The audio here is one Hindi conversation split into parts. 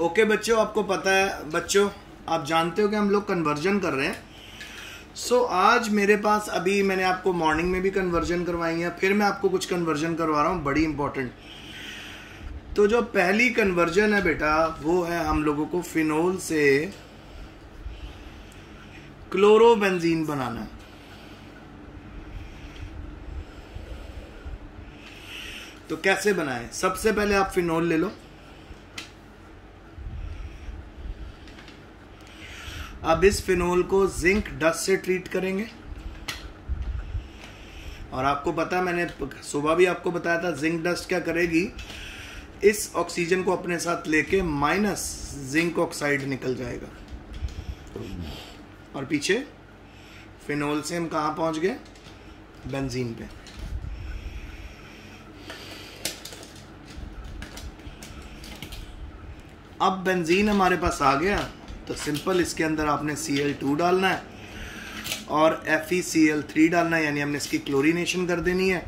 ओके बच्चों आपको पता है बच्चों आप जानते हो कि हम लोग कन्वर्जन कर रहे हैं। सो so, आज मेरे पास अभी मैंने आपको मॉर्निंग में भी कन्वर्जन करवाई है फिर मैं आपको कुछ कन्वर्जन करवा रहा हूँ बड़ी इंपॉर्टेंट तो जो पहली कन्वर्जन है बेटा वो है हम लोगों को फिनोल से क्लोरोबेंजीन बनाना तो कैसे बनाएँ? सबसे पहले आप फिनोल ले लो। अब इस फिनोल को जिंक डस्ट से ट्रीट करेंगे। और आपको पता, मैंने सुबह भी आपको बताया था, जिंक डस्ट क्या करेगी? इस ऑक्सीजन को अपने साथ लेके माइनस जिंक ऑक्साइड निकल जाएगा। और पीछे, फिनोल से हम कहा पहुँच गए? बेंजीन पे। अब बेंजीन हमारे पास आ गया। तो सिंपल इसके अंदर आपने सी एल टू डालना है और F E C L three डालना है, यानी हमने इसकी क्लोरीनेशन कर देनी है।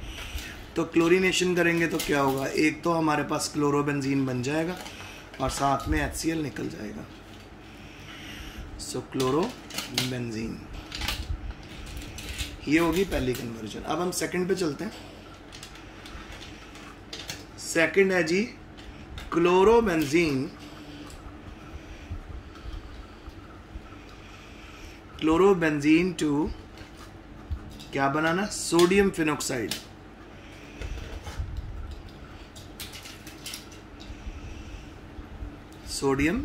तो क्लोरीनेशन करेंगे तो क्या होगा? एक तो हमारे पास क्लोरोबेंजीन बन जाएगा और साथ में एच सी एल निकल जाएगा। सो क्लोरो बेंजीन ये होगी पहली कन्वर्जन अब हम सेकंड पे चलते हैं। सेकंड है जी क्लोरोबेंजीन क्लोरोबेंजीन टू क्या बनाना? सोडियम फिनोक्साइड सोडियम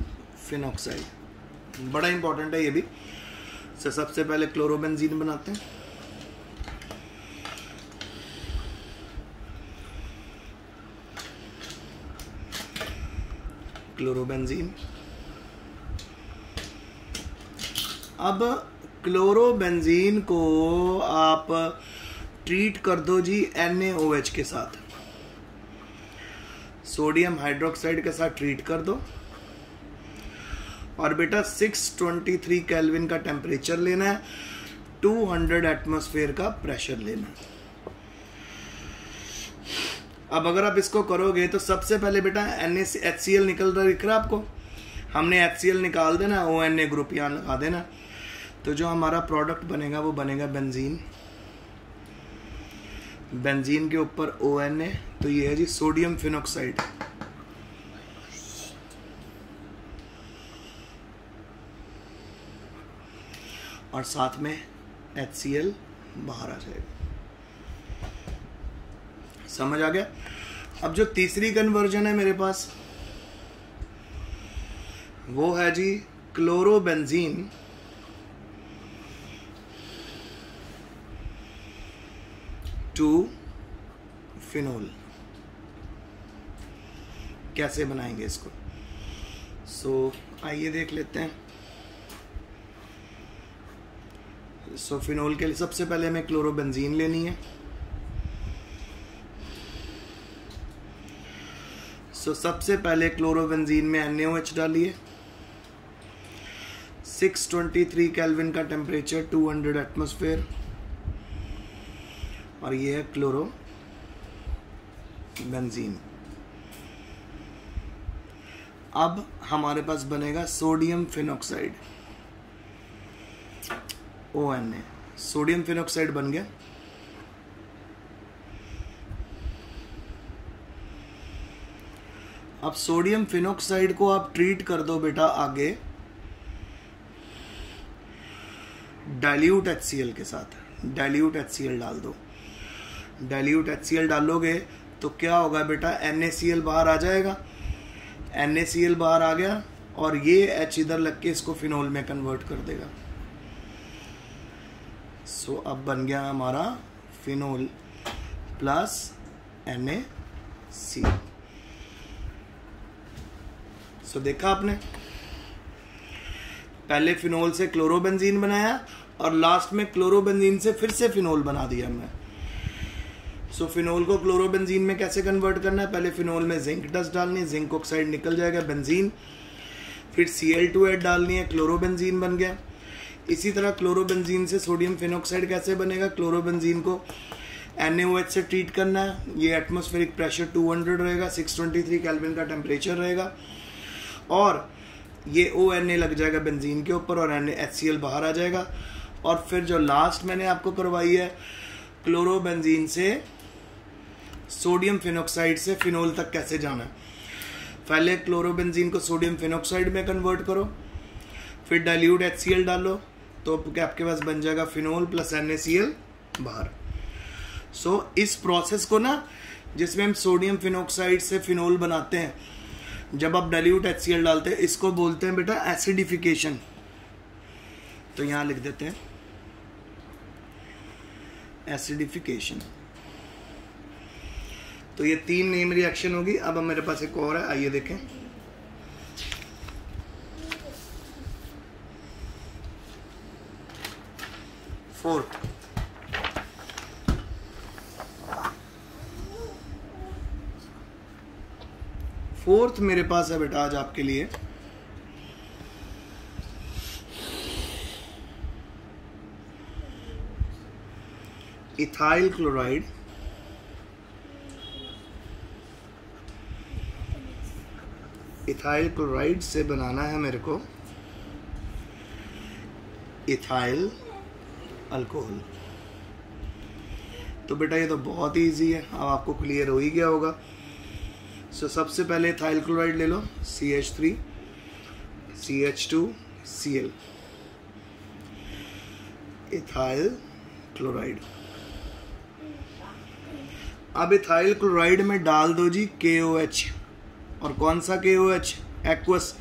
फिनोक्साइड बड़ा इंपॉर्टेंट है ये भी। तो सबसे पहले क्लोरोबेंजीन बनाते हैं। क्लोरोबेंजीन अब क्लोरोबेंजीन को आप ट्रीट कर दो जी NaOH के साथ। सोडियम हाइड्रोक्साइड के साथ ट्रीट कर दो। और बेटा 623 केल्विन का टेम्परेचर लेना है 200 एटमॉस्फेयर का प्रेशर लेना है। अब अगर आप इसको करोगे तो सबसे पहले बेटा एन एच सी एल निकल रहा दिख रहा है आपको? हमने एच सी एल निकाल देना ओ एन ए ग्रुप यहाँ लगा देना तो जो हमारा प्रोडक्ट बनेगा, वो बनेगा बेंजीन बेंजीन के ऊपर ओ एन ए तो ये है जी सोडियम फिनोक्साइड और साथ में एच सी एल बाहर आ जाएगा। समझ आ गया? अब जो तीसरी कन्वर्जन है मेरे पास, वो है जी क्लोरोबेंजीन टू फिनोल। कैसे बनाएँगे इसको? सो so, आइए देख लेते हैं। सो so, फिनोल के लिए सबसे पहले हमें क्लोरोबेंजीन लेनी है। सो so, सबसे पहले क्लोरोबेंजीन में एन एच डालिए 623 केल्विन का टेम्परेचर 200 एटमॉस्फेयर और ये है क्लोरो बेंजीन अब हमारे पास बनेगा sodium phenoxide O N A sodium phenoxide बन गया. अब सोडियम फिनोक्साइड को आप ट्रीट कर दो बेटा आगे. डाइल्यूट एच के साथ. डाइल्यूट एच डाल दो. डाइल्यूट एच डालोगे तो क्या होगा बेटा? एनएसीएल बाहर आ जाएगा। एन बाहर आ गया और ये एच इधर लग के इसको फिनोल में कन्वर्ट कर देगा। सो so, अब बन गया हमारा phenol plus N A C so देखा आपने? पहले फिनोल से क्लोरोबेंजीन बनाया और लास्ट में क्लोरोबेंजीन से फिर से फिनोल बना दिया हमने। सो फिनोल को क्लोरोबेंजीन में कैसे कन्वर्ट करना है? पहले फिनोल में जिंक डस्ट डालनी है जिंक ऑक्साइड निकल जाएगा बेंजीन फिर सी एल टू एड डालनी है क्लोरोबेंजीन बन गया. इसी तरह क्लोरोबेंजीन से सोडियम फिनोक्साइड कैसे बनेगा? क्लोरोबेंजीन को एन से ट्रीट करना है. ये एटमोस्फेरिक प्रेशर 200 रहेगा 623 केल्विन का टेम्परेचर रहेगा. और ये ए लग जाएगा बेंजीन के ऊपर और एन एच बाहर आ जाएगा. और फिर जो लास्ट मैंने आपको करवाई है क्लोरोबेंजीन से सोडियम फिनोक्साइड से फिनोल तक कैसे जाना है? पहले क्लोरोबेंजीन को सोडियम फिनोक्साइड में कन्वर्ट करो फिर डाइल्यूट एच डालो तो आपके पास बन जाएगा फिनोल प्लस एन बाहर। सो so, इस प्रोसेस को ना जिसमें हम सोडियम फिनोक्साइड से फिनोल बनाते हैं जब आप डाइल्यूट एच डालते हैं इसको बोलते हैं बेटा एसिडिफिकेशन तो यहाँ लिख देते हैं एसिडिफिकेशन तो ये तीन नेम रिएक्शन होगी। अब मेरे पास एक और है। आइए देखें। फोर्थ फोर्थ मेरे पास है बेटा आज आपके लिए। इथाइल क्लोराइड इथाइल क्लोराइड से बनाना है मेरे को इथाइल अल्कोहल तो बेटा ये तो बहुत ही ईजी है। अब आपको क्लियर हो ही गया होगा। सो so, सबसे पहले इथाइल क्लोराइड ले लो C H three C H two C L ethyl chloride अब इथाइल क्लोराइड में डाल दो जी के ओ एच और कौन सा के ओ एच एक्वस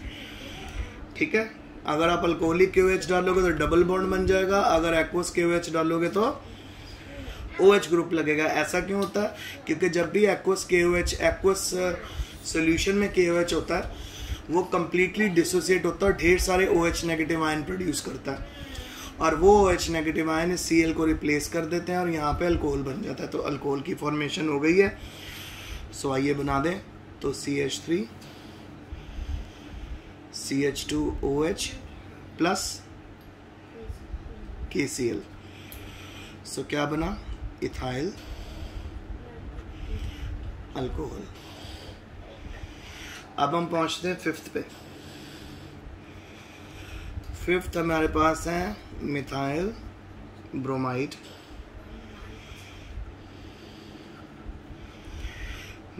ठीक है? अगर आप अल्कोहलिक के ओ एच डालोगे तो डबल बॉन्ड बन जाएगा। अगर एक्वस के ओ एच डालोगे तो ओ एच ग्रुप लगेगा। ऐसा क्यों होता है? क्योंकि जब भी एक्वस के ओ एच एक्वस सोल्यूशन में के ओ एच होता है, वो कम्प्लीटली डिसोसिएट होता है ढेर सारे O H negative ion produce करता है। और वो ओ एच नेगेटिव आयन इस सी एल को रिप्लेस कर देते हैं और यहाँ पे अल्कोहल बन जाता है। तो अल्कोहल की फॉर्मेशन हो गई है। सो आइए बना दें। तो C H three C H two O H plus K C L सो क्या बना? इथाइल अल्कोहल अब हम पहुँचते हैं फिफ्थ पे। फिफ्थ हमारे पास है मिथाइल ब्रोमाइड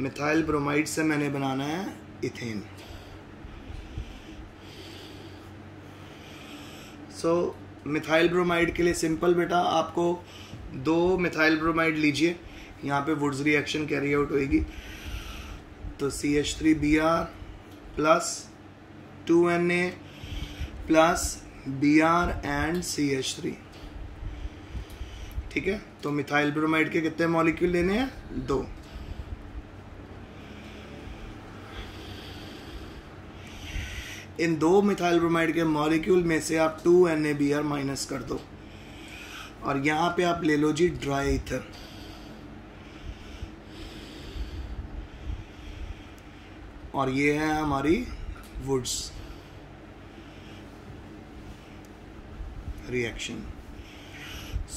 मिथाइल ब्रोमाइड से मैंने बनाना है इथेन सो मिथाइल ब्रोमाइड के लिए सिंपल बेटा, आपको दो मिथाइल ब्रोमाइड लीजिए। यहाँ पे वुड्स रिएक्शन कैरी आउट होएगी। तो C H three B R plus two N A plus B R and C H three ठीक है? तो मिथाइल ब्रोमाइड के कितने मॉलिक्यूल लेने हैं? दो। इन दो मिथाइल ब्रोमाइड के मॉलिक्यूल में से आप two N A B R minus कर दो। और यहाँ पे आप ले लो जी ड्राई इथर और ये है हमारी वुड्स रिएक्शन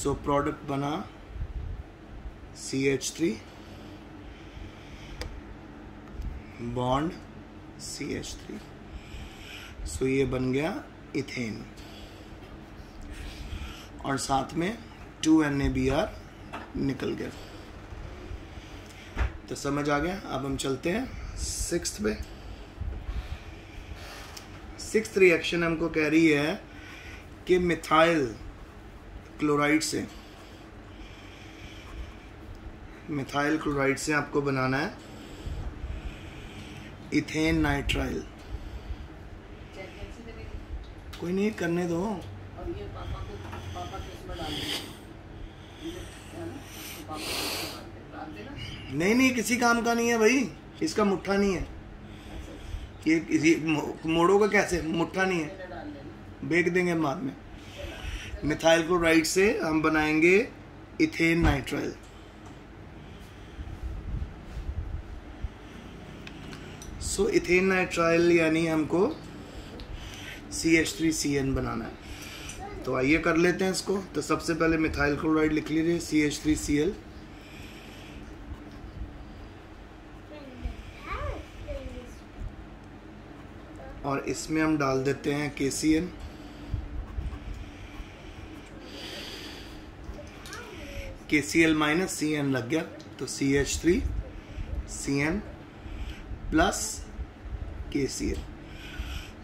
सो प्रोडक्ट बना C H three bond C H three so ये बन गया इथेन। और साथ में two N A B R निकल गया। तो समझ आ गया? अब हम चलते हैं सिक्स पे। सिक्स रिएक्शन हमको कह रही है कि मिथाइल क्लोराइड से मिथाइल क्लोराइड से आपको बनाना है इथेन नाइट्राइल। कोई नहीं करने दो। और ये पापा को पापा डाल नहीं नहीं किसी काम का नहीं है भाई। इसका मुट्ठा नहीं है। ये किसी मोड़ो का कैसे? मुट्ठा नहीं है। बेच देंगे बाद में। मिथाइल क्लोराइड से हम बनाएँगे ethane nitrile. So ethane nitrile यानी हमको C H three C N बनाना है। तो आइए कर लेते हैं इसको। तो सबसे पहले मिथाइल क्लोराइड लिख लीजिए C H three C L और इसमें हम डाल देते हैं K C N K C L minus C N लग गया। तो C H three C N plus K C L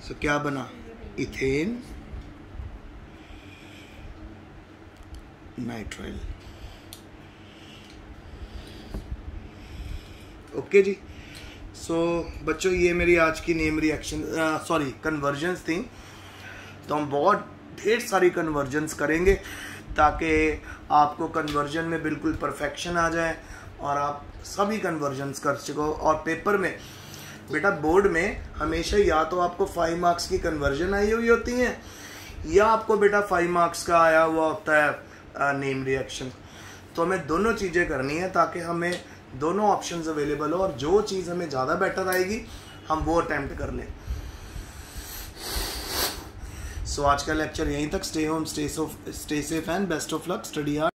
so क्या बना? Ethane nitrile. ओके जी। सो so, बच्चों ये मेरी आज की नेम रिएक्शन सॉरी कन्वर्जन्स थी। तो हम बहुत ढेर सारी कन्वर्जन्स करेंगे ताकि आपको कन्वर्जन में बिल्कुल परफेक्शन आ जाए और आप सभी कन्वर्जन्स कर सको और पेपर में बेटा बोर्ड में हमेशा या तो आपको फाइव मार्क्स की कन्वर्जन आई हुई होती है या आपको बेटा फाइव मार्क्स का आया हुआ होता है नेम रिएक्शन तो हमें दोनों चीज़ें करनी है ताकि हमें दोनों ऑप्शंस अवेलेबल हो और जो चीज़ हमें ज़्यादा बेटर आएगी हम वो अटैम्प्ट कर लें. सो so, आज का लेक्चर यहीं तक. Stay home stay stay safe and best of luck study